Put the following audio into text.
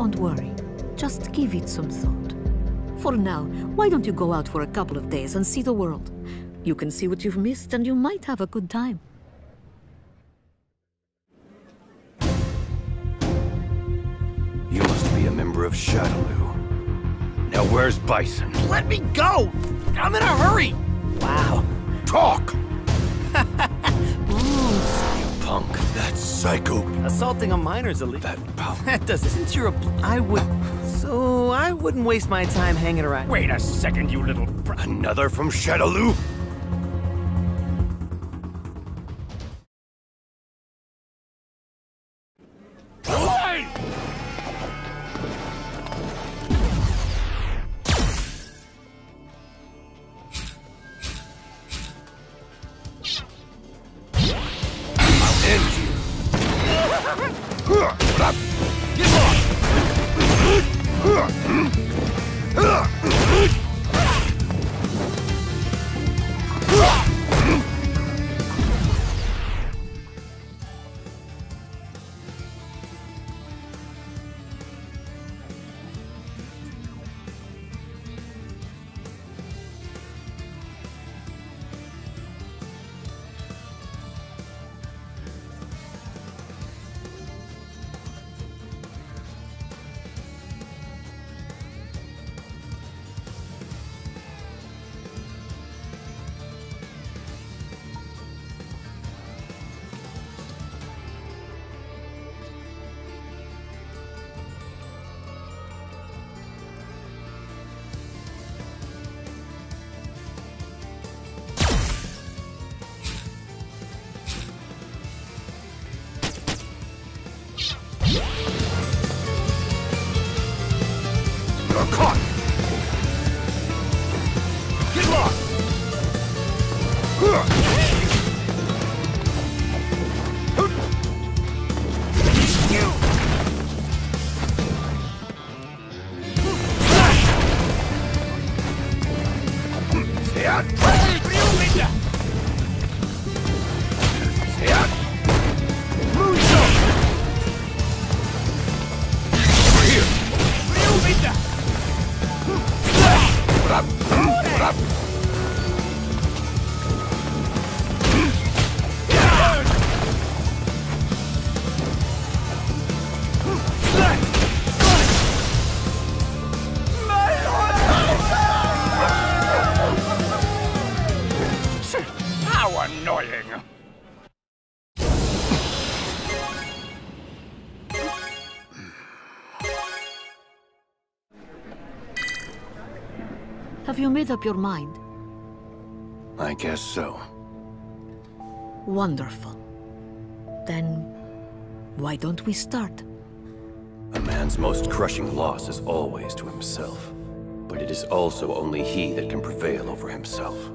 Don't worry. Just give it some thought. For now, why don't you go out for a couple of days and see the world? You can see what you've missed and you might have a good time. You must be a member of Shadaloo. Now where's Bison? Let me go! I'm in a hurry! Wow. Talk! Ooh, psycho... assaulting a minor's illegal. That punk. That does Since you're a... bl- I would... So, I wouldn't waste my time hanging around. Wait a second, you little... br- Another from Shadaloo? You're caught! Get lost! Have you made up your mind? I guess so. Wonderful. Then, why don't we start? A man's most crushing loss is always to himself. But it is also only he that can prevail over himself.